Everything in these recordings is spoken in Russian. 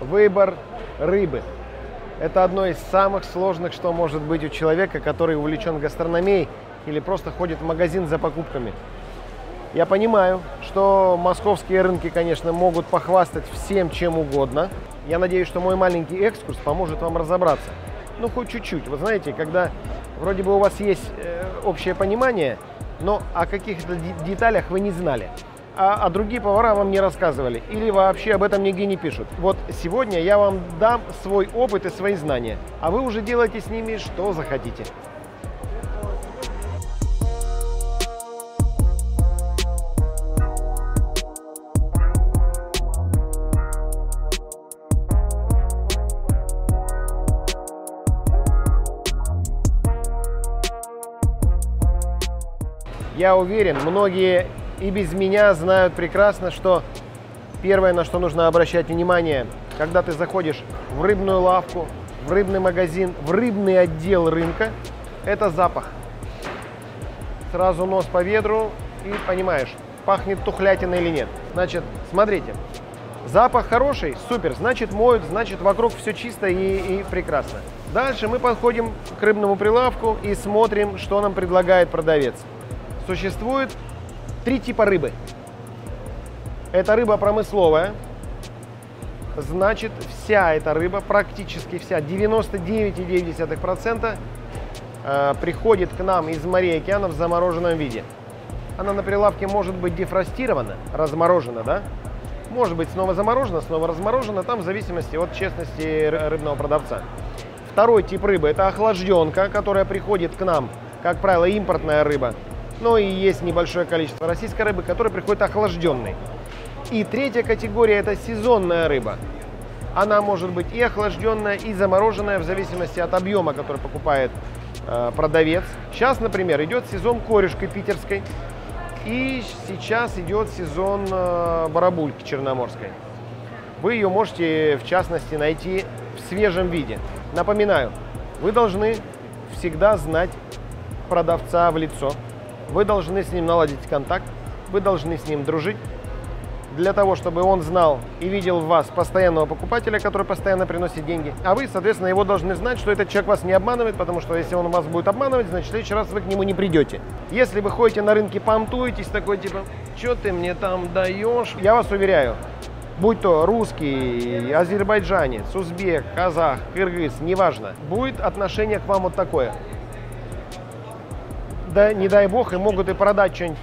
Выбор рыбы. Это одно из самых сложных, что может быть у человека, который увлечен гастрономией или просто ходит в магазин за покупками. Я понимаю, что московские рынки, конечно, могут похвастать всем чем угодно. Я надеюсь, что мой маленький экскурс поможет вам разобраться. Ну, хоть чуть-чуть. Вы знаете, когда вроде бы у вас есть э, общее понимание, но о каких-то деталях вы не знали. А, а другие повара вам не рассказывали. Или вообще об этом нигде не пишут. Вот сегодня я вам дам свой опыт и свои знания. А вы уже делайте с ними что захотите. Я уверен, многие и без меня знают прекрасно, что первое, на что нужно обращать внимание, когда ты заходишь в рыбную лавку, в рыбный магазин, в рыбный отдел рынка, это запах. Сразу нос по ведру и понимаешь, пахнет тухлятиной или нет. Значит, смотрите, запах хороший, супер, значит моют, значит вокруг все чисто и, и прекрасно. Дальше мы подходим к рыбному прилавку и смотрим, что нам предлагает продавец. Существует три типа рыбы. Это рыба промысловая. Значит, вся эта рыба, практически вся, 99,9% э, приходит к нам из морей и океанов в замороженном виде. Она на прилавке может быть дефростирована, разморожена, да? Может быть снова заморожена, снова разморожена, там в зависимости от честности рыбного продавца. Второй тип рыбы – это охлажденка, которая приходит к нам, как правило, импортная рыба – но и есть небольшое количество российской рыбы, которая приходит охлажденной. И третья категория – это сезонная рыба. Она может быть и охлажденная, и замороженная в зависимости от объема, который покупает э, продавец. Сейчас, например, идет сезон корешки питерской. И сейчас идет сезон э, барабульки черноморской. Вы ее можете, в частности, найти в свежем виде. Напоминаю, вы должны всегда знать продавца в лицо, вы должны с ним наладить контакт, вы должны с ним дружить, для того, чтобы он знал и видел в вас постоянного покупателя, который постоянно приносит деньги. А вы, соответственно, его должны знать, что этот человек вас не обманывает, потому что если он вас будет обманывать, значит, в следующий раз вы к нему не придете. Если вы ходите на рынке, понтуетесь, такой типа, что ты мне там даешь? Я вас уверяю, будь то русский, азербайджанец, узбек, казах, кыргыз, неважно, будет отношение к вам вот такое да, не дай бог, и могут и продать что-нибудь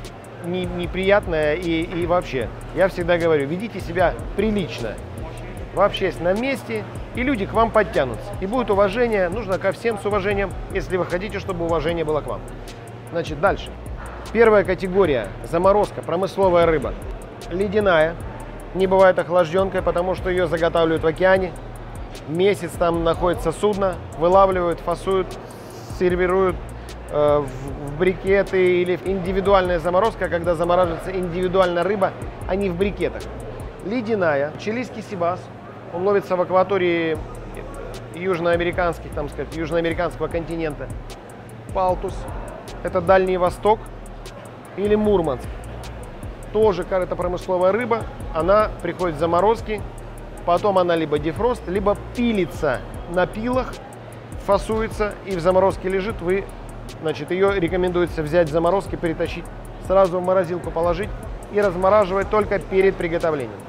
не, неприятное и, и вообще. Я всегда говорю, ведите себя прилично в общественном месте, и люди к вам подтянутся. И будет уважение, нужно ко всем с уважением, если вы хотите, чтобы уважение было к вам. Значит, дальше. Первая категория – заморозка, промысловая рыба. Ледяная, не бывает охлажденкой, потому что ее заготавливают в океане. Месяц там находится судно, вылавливают, фасуют, сервируют, в брикеты или индивидуальная заморозка, когда замораживается индивидуально рыба, а не в брикетах. Ледяная, чилийский сибас, он ловится в акватории южноамериканских, там сказать, южноамериканского континента. Палтус, это Дальний Восток или Мурманск. Тоже это промысловая рыба, она приходит в заморозки, потом она либо дефрост, либо пилится на пилах, фасуется и в заморозке лежит, вы Значит, ее рекомендуется взять в заморозке, перетащить, сразу в морозилку положить и размораживать только перед приготовлением.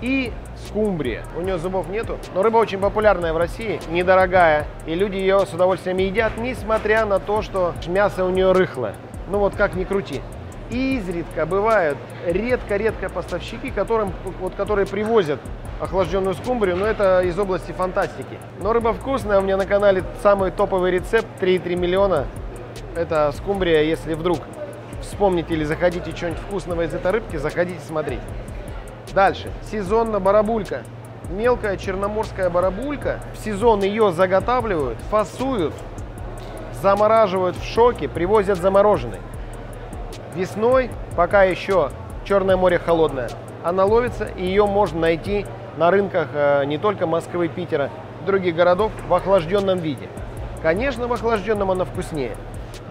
И скумбрия. У нее зубов нету, но рыба очень популярная в России, недорогая, и люди ее с удовольствием едят, несмотря на то, что мясо у нее рыхлое. Ну вот как ни крути. И изредка бывают редко-редко поставщики, которым, вот, которые привозят охлажденную скумбрию, но это из области фантастики. Но рыба вкусная, у меня на канале самый топовый рецепт 3,3 миллиона это скумбрия, если вдруг вспомните или заходите что-нибудь вкусного из этой рыбки, заходите смотреть. Дальше. Сезонно барабулька. Мелкая черноморская барабулька. В сезон ее заготавливают, фасуют, замораживают в шоке, привозят замороженной. Весной, пока еще Черное море холодное, она ловится, и ее можно найти на рынках э, не только Москвы, Питера, других городов в охлажденном виде. Конечно, в охлажденном она вкуснее.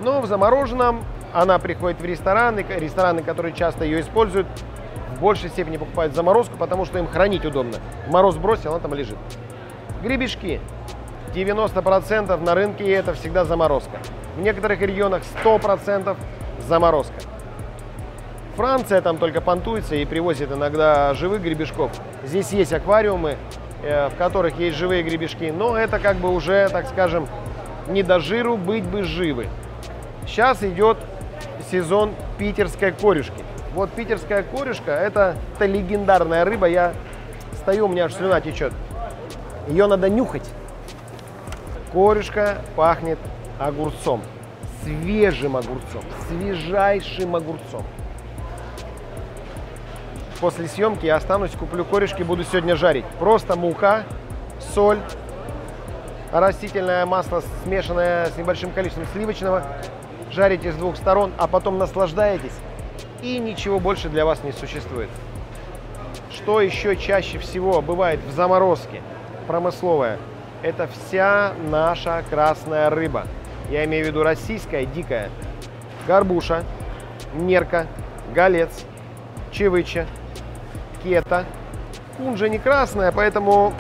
Но в замороженном она приходит в рестораны, рестораны, которые часто ее используют, в большей степени покупают заморозку, потому что им хранить удобно. Мороз бросил, она там лежит. Гребешки. 90% на рынке это всегда заморозка. В некоторых регионах 100% заморозка. Франция там только понтуется и привозит иногда живых гребешков. Здесь есть аквариумы, э, в которых есть живые гребешки, но это как бы уже, так скажем, не до жиру быть бы живы. Сейчас идет сезон питерской корюшки. Вот питерская корюшка, это, это легендарная рыба. Я стою, у меня аж слюна течет. Ее надо нюхать. Корюшка пахнет огурцом. Свежим огурцом. Свежайшим огурцом. После съемки я останусь, куплю корешки, буду сегодня жарить. Просто мука, соль, растительное масло, смешанное с небольшим количеством сливочного. Жарите с двух сторон, а потом наслаждаетесь. И ничего больше для вас не существует. Что еще чаще всего бывает в заморозке промысловая? Это вся наша красная рыба. Я имею в виду российская, дикая. Горбуша, нерка, голец, чевыча, кета. Кунжа не красная, поэтому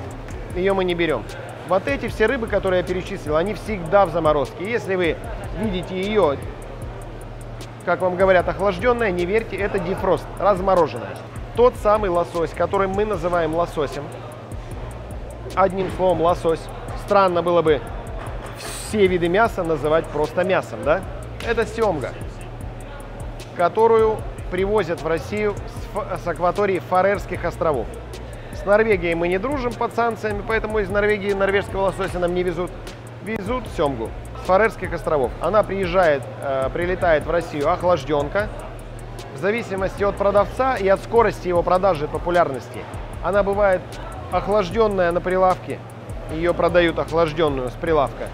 ее мы не берем. Вот эти все рыбы, которые я перечислил, они всегда в заморозке. Если вы видите ее, как вам говорят, охлажденная, не верьте, это дефрост, размороженная. Тот самый лосось, который мы называем лососем, одним словом лосось, странно было бы все виды мяса называть просто мясом, да? Это семга, которую привозят в Россию с, с акватории Фарерских островов. С Норвегией мы не дружим под санкциями, поэтому из Норвегии норвежского лосося нам не везут. Везут семгу с Фарерских островов. Она приезжает, э, прилетает в Россию охлажденка. В зависимости от продавца и от скорости его продажи и популярности. Она бывает охлажденная на прилавке. Ее продают охлажденную с прилавка.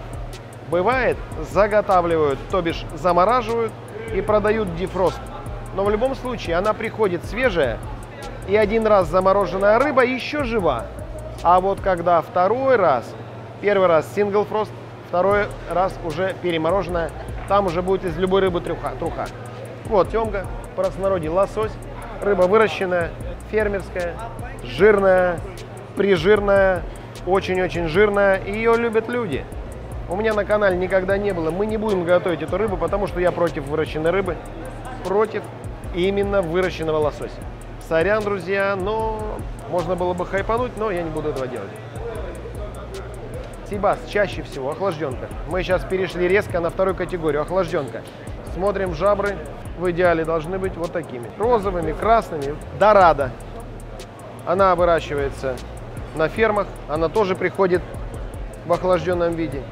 Бывает, заготавливают, то бишь замораживают и продают дефрост но в любом случае она приходит свежая, и один раз замороженная рыба еще жива. А вот когда второй раз, первый раз сингл фрост, второй раз уже перемороженная, там уже будет из любой рыбы труха. труха. Вот темка, в простонародье лосось, рыба выращенная, фермерская, жирная, прижирная, очень-очень жирная, и ее любят люди. У меня на канале никогда не было. Мы не будем готовить эту рыбу, потому что я против выращенной рыбы, против именно выращенного лосося. Сорян, друзья, но можно было бы хайпануть, но я не буду этого делать. Сибас чаще всего охлажденка. Мы сейчас перешли резко на вторую категорию, охлажденка. Смотрим жабры, в идеале должны быть вот такими. Розовыми, красными. Дорада. Она выращивается на фермах, она тоже приходит в охлажденном виде.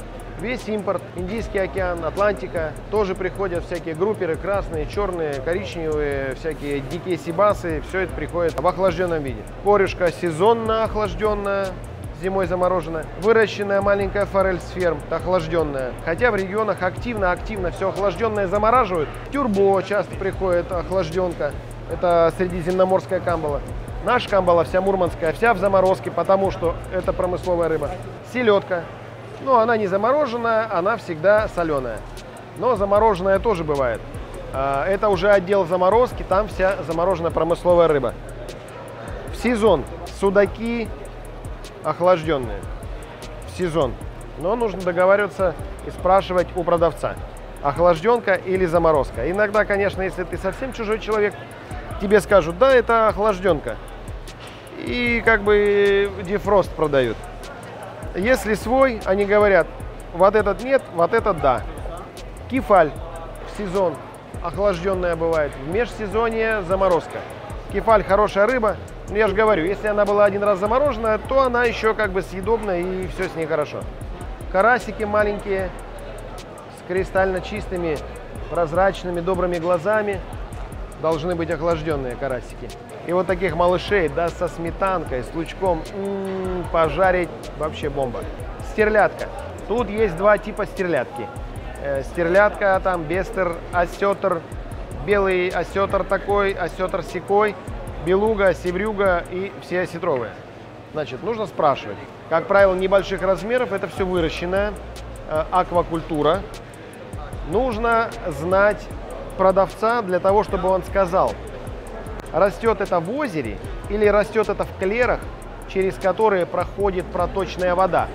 Весь импорт, Индийский океан, Атлантика, тоже приходят всякие групперы, красные, черные, коричневые, всякие дикие сибасы, все это приходит в охлажденном виде. Корюшка сезонно охлажденная, зимой замороженная. Выращенная маленькая форель с ферм, охлажденная. Хотя в регионах активно-активно все охлажденное замораживают. Тюрбо часто приходит охлажденка. Это средиземноморская камбала. Наша камбала вся мурманская, вся в заморозке, потому что это промысловая рыба. Селедка но она не замороженная, она всегда соленая. Но замороженная тоже бывает. А, это уже отдел заморозки, там вся замороженная промысловая рыба. В сезон судаки охлажденные. В сезон. Но нужно договариваться и спрашивать у продавца, охлажденка или заморозка. Иногда, конечно, если ты совсем чужой человек, тебе скажут, да, это охлажденка. И как бы дефрост продают. Если свой, они говорят, вот этот нет, вот этот да. Кефаль в сезон охлажденная бывает, в межсезонье заморозка. Кефаль хорошая рыба, но я же говорю, если она была один раз замороженная, то она еще как бы съедобная и все с ней хорошо. Карасики маленькие, с кристально чистыми, прозрачными, добрыми глазами. Должны быть охлажденные карасики. И вот таких малышей, да, со сметанкой, с лучком, м-м, пожарить вообще бомба. Стерлядка. Тут есть два типа стерлядки. Э, стерлядка там, бестер, осетр, белый осетр такой, осетр секой, белуга, севрюга и все осетровые. Значит, нужно спрашивать. Как правило, небольших размеров, это все выращенная э, аквакультура. Нужно знать продавца для того, чтобы он сказал – растет это в озере или растет это в клерах, через которые проходит проточная вода.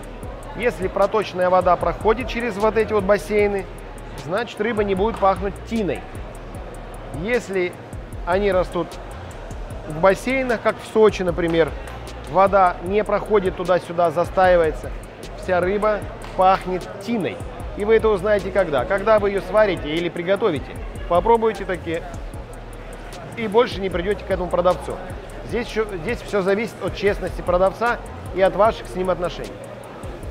Если проточная вода проходит через вот эти вот бассейны, значит рыба не будет пахнуть тиной. Если они растут в бассейнах, как в Сочи, например, вода не проходит туда-сюда, застаивается, вся рыба пахнет тиной. И вы это узнаете когда? Когда вы ее сварите или приготовите. Попробуйте такие и больше не придете к этому продавцу. Здесь, еще, здесь все зависит от честности продавца и от ваших с ним отношений.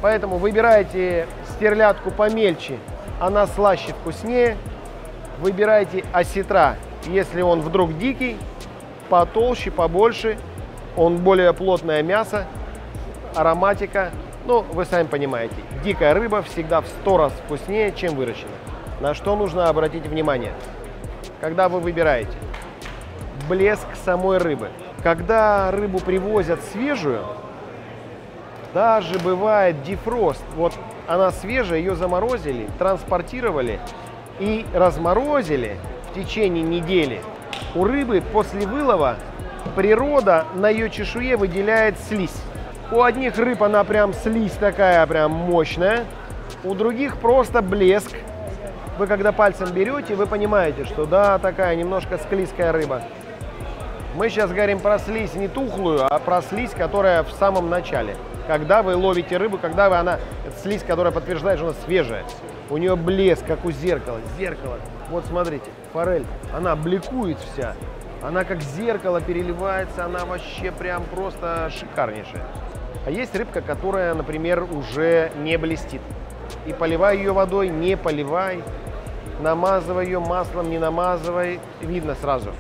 Поэтому выбирайте стерлядку помельче, она слаще, вкуснее. Выбирайте осетра, если он вдруг дикий, потолще, побольше, он более плотное мясо, ароматика. Ну, вы сами понимаете, дикая рыба всегда в 100 раз вкуснее, чем выращенная. На что нужно обратить внимание, когда вы выбираете? Блеск самой рыбы. Когда рыбу привозят свежую, даже бывает дефрост. Вот она свежая, ее заморозили, транспортировали и разморозили в течение недели. У рыбы после вылова природа на ее чешуе выделяет слизь. У одних рыб она прям слизь такая прям мощная, у других просто блеск. Вы когда пальцем берете, вы понимаете, что да, такая немножко склизкая рыба. Мы сейчас говорим про слизь не тухлую, а про слизь, которая в самом начале. Когда вы ловите рыбу, когда вы она, это слизь, которая подтверждает, что она свежая. У нее блеск, как у зеркала. Зеркало. Вот смотрите, форель, она бликует вся. Она как зеркало переливается, она вообще прям просто шикарнейшая. А есть рыбка, которая, например, уже не блестит. И поливай ее водой, не поливай. Намазывай ее маслом, не намазывай. Видно сразу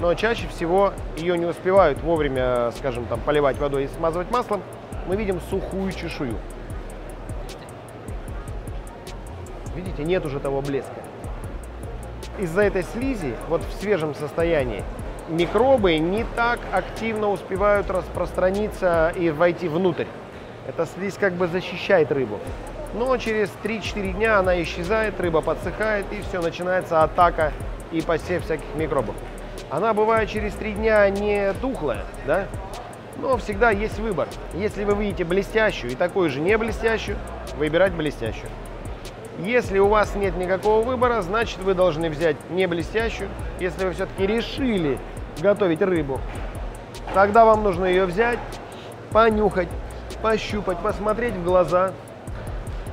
но чаще всего ее не успевают вовремя, скажем, там, поливать водой и смазывать маслом, мы видим сухую чешую. Видите, нет уже того блеска. Из-за этой слизи, вот в свежем состоянии, микробы не так активно успевают распространиться и войти внутрь. Эта слизь как бы защищает рыбу. Но через 3-4 дня она исчезает, рыба подсыхает и все, начинается атака и посев всяких микробов. Она бывает через три дня не тухлая, да? Но всегда есть выбор. Если вы видите блестящую и такую же не блестящую, выбирать блестящую. Если у вас нет никакого выбора, значит вы должны взять не блестящую. Если вы все-таки решили готовить рыбу, тогда вам нужно ее взять, понюхать, пощупать, посмотреть в глаза,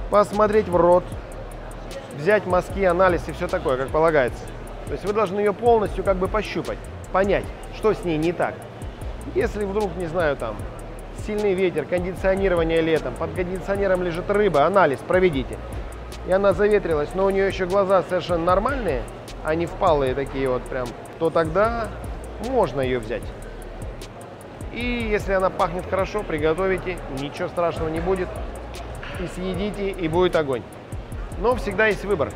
посмотреть в рот, взять мазки, анализ и все такое, как полагается. То есть вы должны ее полностью как бы пощупать, понять, что с ней не так. Если вдруг, не знаю, там, сильный ветер, кондиционирование летом, под кондиционером лежит рыба, анализ проведите. И она заветрилась, но у нее еще глаза совершенно нормальные, а не впалые такие вот прям, то тогда можно ее взять. И если она пахнет хорошо, приготовите, ничего страшного не будет. И съедите, и будет огонь. Но всегда есть выбор.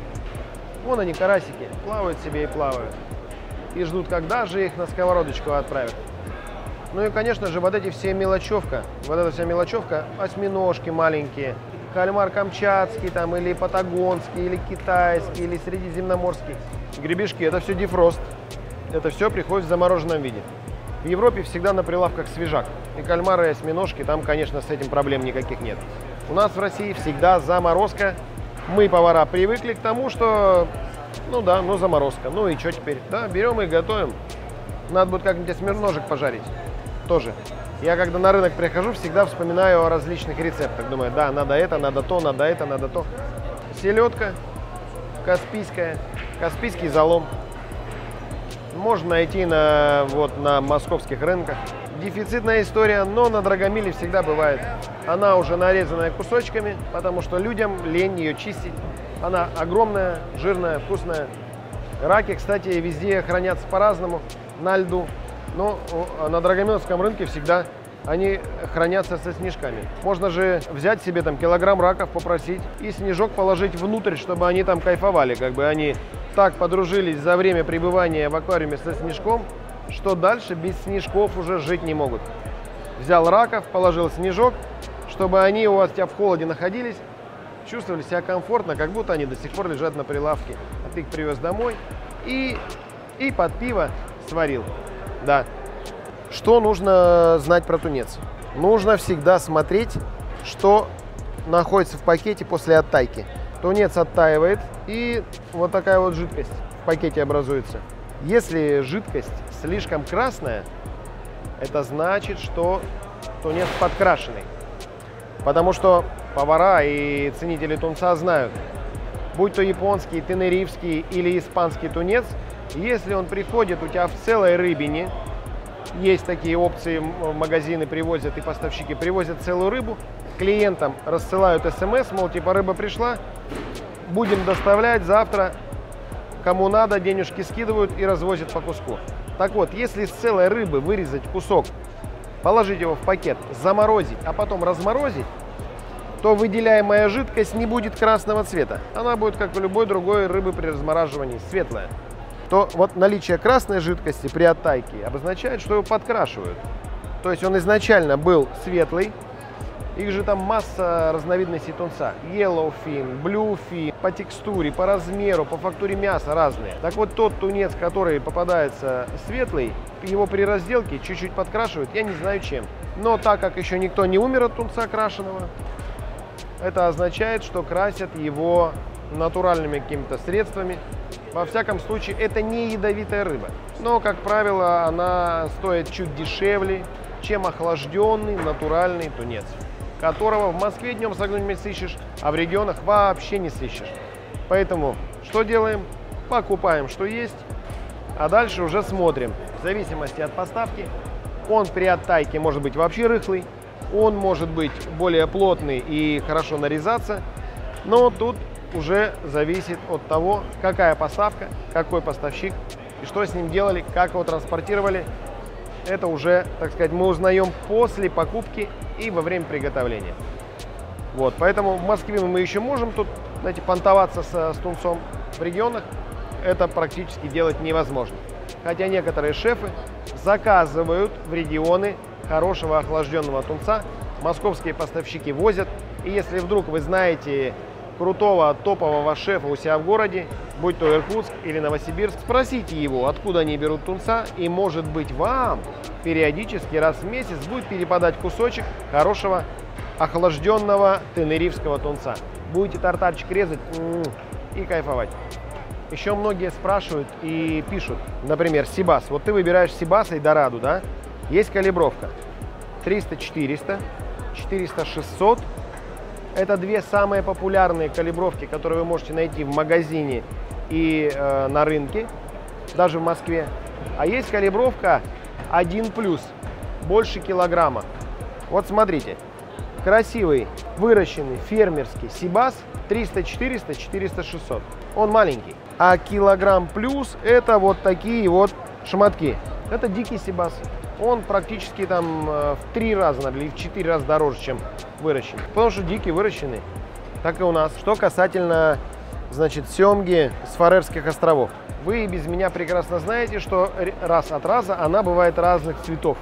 Вон они, карасики, плавают себе и плавают. И ждут, когда же их на сковородочку отправят. Ну и, конечно же, вот эти все мелочевка, вот эта вся мелочевка, осьминожки маленькие, кальмар камчатский там, или патагонский, или китайский, или средиземноморский. Гребешки, это все дефрост. Это все приходит в замороженном виде. В Европе всегда на прилавках свежак. И кальмары, и осьминожки, там, конечно, с этим проблем никаких нет. У нас в России всегда заморозка мы, повара, привыкли к тому, что, ну да, ну заморозка. Ну и что теперь? Да, берем и готовим. Надо будет как-нибудь осьминожек пожарить. Тоже. Я когда на рынок прихожу, всегда вспоминаю о различных рецептах. Думаю, да, надо это, надо то, надо это, надо то. Селедка каспийская, каспийский залом. Можно найти на, вот, на московских рынках. Дефицитная история, но на Драгомиле всегда бывает. Она уже нарезанная кусочками, потому что людям лень ее чистить. Она огромная, жирная, вкусная. Раки, кстати, везде хранятся по-разному, на льду. Но на Драгомиловском рынке всегда они хранятся со снежками. Можно же взять себе там килограмм раков, попросить и снежок положить внутрь, чтобы они там кайфовали. Как бы они так подружились за время пребывания в аквариуме со снежком, что дальше без снежков уже жить не могут. Взял раков, положил снежок, чтобы они у вас тебя в холоде находились, чувствовали себя комфортно, как будто они до сих пор лежат на прилавке. А ты их привез домой и, и под пиво сварил. Да. Что нужно знать про тунец? Нужно всегда смотреть, что находится в пакете после оттайки. Тунец оттаивает, и вот такая вот жидкость в пакете образуется. Если жидкость слишком красная, это значит, что тунец подкрашенный. Потому что повара и ценители тунца знают, будь то японский, тенерифский или испанский тунец, если он приходит у тебя в целой рыбине, есть такие опции, магазины привозят и поставщики привозят целую рыбу, клиентам рассылают смс, мол, типа рыба пришла, будем доставлять завтра, кому надо, денежки скидывают и развозят по куску. Так вот, если из целой рыбы вырезать кусок, положить его в пакет, заморозить, а потом разморозить, то выделяемая жидкость не будет красного цвета. Она будет, как у любой другой рыбы при размораживании, светлая. То вот наличие красной жидкости при оттайке обозначает, что его подкрашивают. То есть он изначально был светлый, их же там масса разновидностей тунца. Yellowfin, Bluefin, по текстуре, по размеру, по фактуре мяса разные. Так вот тот тунец, который попадается светлый, его при разделке чуть-чуть подкрашивают, я не знаю чем. Но так как еще никто не умер от тунца крашеного, это означает, что красят его натуральными какими-то средствами. Во всяком случае, это не ядовитая рыба. Но, как правило, она стоит чуть дешевле, чем охлажденный натуральный тунец которого в Москве днем с огнем не сыщешь, а в регионах вообще не сыщешь. Поэтому что делаем? Покупаем, что есть, а дальше уже смотрим. В зависимости от поставки, он при оттайке может быть вообще рыхлый, он может быть более плотный и хорошо нарезаться, но тут уже зависит от того, какая поставка, какой поставщик и что с ним делали, как его транспортировали. Это уже, так сказать, мы узнаем после покупки и во время приготовления. Вот, поэтому в Москве мы еще можем тут, знаете, понтоваться с, с тунцом. В регионах это практически делать невозможно. Хотя некоторые шефы заказывают в регионы хорошего охлажденного тунца. Московские поставщики возят. И если вдруг вы знаете крутого топового шефа у себя в городе, будь то Иркутск или Новосибирск, спросите его, откуда они берут тунца, и может быть вам периодически раз в месяц будет перепадать кусочек хорошего охлажденного тенерифского тунца. Будете тартарчик резать и кайфовать. Еще многие спрашивают и пишут, например, Сибас. Вот ты выбираешь Сибаса и Дораду, да? Есть калибровка 300-400, 400-600. Это две самые популярные калибровки, которые вы можете найти в магазине и э, на рынке, даже в Москве. А есть калибровка 1 плюс, больше килограмма. Вот смотрите, красивый, выращенный фермерский Сибас 300, 400, 400, 600. Он маленький. А килограмм плюс это вот такие вот шматки. Это дикий Сибас. Он практически там э, в три раза или в четыре раза дороже, чем выращенный. Потому что дикий выращенный. Так и у нас. Что касательно, значит, семги с Фарерских островов. Вы без меня прекрасно знаете, что раз от раза она бывает разных цветов.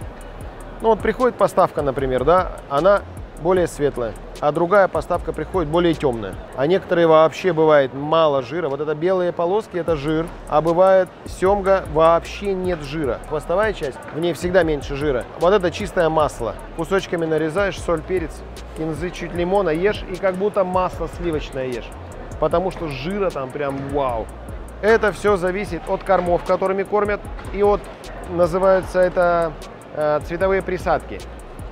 Ну вот приходит поставка, например, да, она более светлая, а другая поставка приходит более темная. А некоторые вообще бывает мало жира. Вот это белые полоски это жир, а бывает семга вообще нет жира. Хвостовая часть, в ней всегда меньше жира. Вот это чистое масло. Кусочками нарезаешь, соль, перец, кинзы, чуть лимона ешь и как будто масло сливочное ешь. Потому что жира там прям вау. Это все зависит от кормов, которыми кормят, и от, называются это, э, цветовые присадки.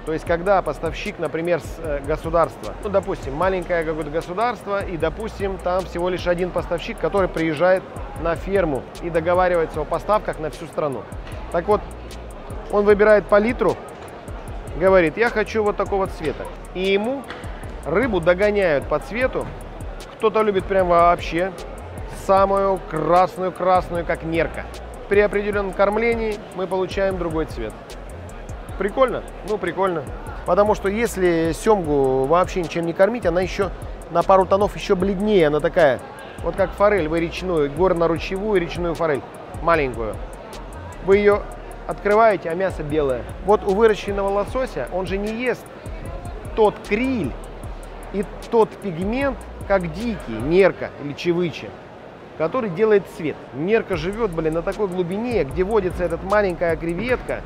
То есть, когда поставщик, например, с э, государства, ну, допустим, маленькое какое-то государство, и, допустим, там всего лишь один поставщик, который приезжает на ферму и договаривается о поставках на всю страну. Так вот, он выбирает палитру, говорит, я хочу вот такого цвета. И ему рыбу догоняют по цвету. Кто-то любит прям вообще самую красную-красную, как нерка. При определенном кормлении мы получаем другой цвет. Прикольно? Ну, прикольно. Потому что если семгу вообще ничем не кормить, она еще на пару тонов еще бледнее. Она такая, вот как форель, вы речную, горно-ручевую речную форель, маленькую. Вы ее открываете, а мясо белое. Вот у выращенного лосося, он же не ест тот криль и тот пигмент, как дикий, нерка или чевыча. который делает цвет. Нерка живет, блин, на такой глубине, где водится эта маленькая креветка,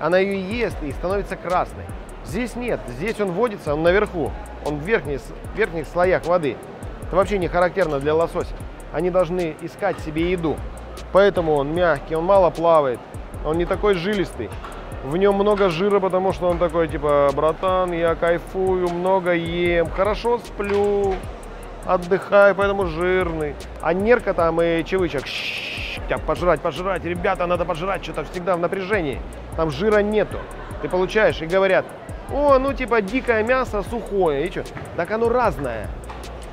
она ее ест и становится красной. Здесь нет, здесь он водится, он наверху, он в верхних, верхних слоях воды. Это вообще не характерно для лосося. Они должны искать себе еду. Поэтому он мягкий, он мало плавает, он не такой жилистый. В нем много жира, потому что он такой, типа, братан, я кайфую, много ем, хорошо сплю, отдыхаю, поэтому жирный. А нерка там и чевычек, так, пожрать, пожрать, ребята, надо пожрать, что-то всегда в напряжении. Там жира нету. Ты получаешь и говорят, о, ну типа дикое мясо сухое, и что? Так оно разное.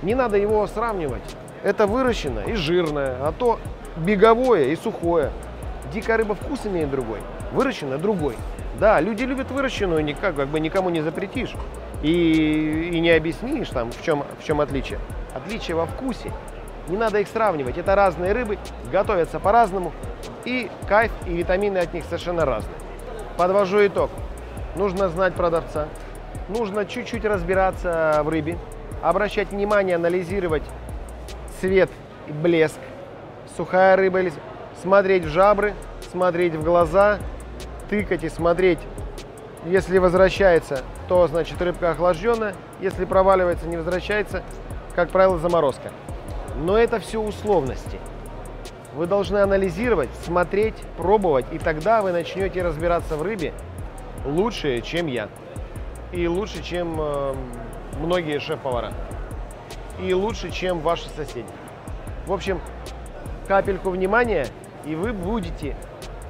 Не надо его сравнивать. Это выращено и жирное, а то беговое и сухое. Дикая рыба вкус имеет другой, выращенная другой. Да, люди любят выращенную, никак, как бы никому не запретишь. И, и не объяснишь там, в чем, в чем отличие. Отличие во вкусе. Не надо их сравнивать. Это разные рыбы, готовятся по-разному. И кайф, и витамины от них совершенно разные. Подвожу итог. Нужно знать продавца. Нужно чуть-чуть разбираться в рыбе. Обращать внимание, анализировать цвет и блеск. Сухая рыба или... Смотреть в жабры, смотреть в глаза, тыкать и смотреть. Если возвращается, то значит рыбка охлажденная. Если проваливается, не возвращается, как правило, заморозка. Но это все условности. Вы должны анализировать, смотреть, пробовать, и тогда вы начнете разбираться в рыбе лучше, чем я. И лучше, чем э, многие шеф-повара. И лучше, чем ваши соседи. В общем, капельку внимания, и вы будете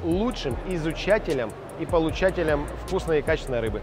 лучшим изучателем и получателем вкусной и качественной рыбы.